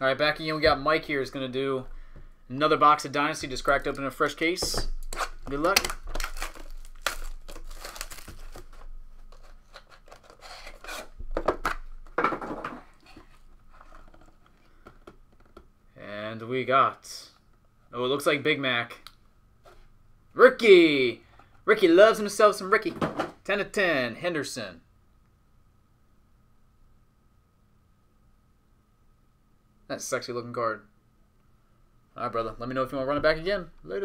All right, back again. We got Mike here. Is going to do another box of Dynasty. Just cracked open a fresh case. Good luck. And we got. Oh, it looks like Big Mac. Rickey! Rickey loves himself some Rickey. 10 to 10. Henderson. That's sexy looking card. Alright, brother. Let me know if you want to run it back again. Later.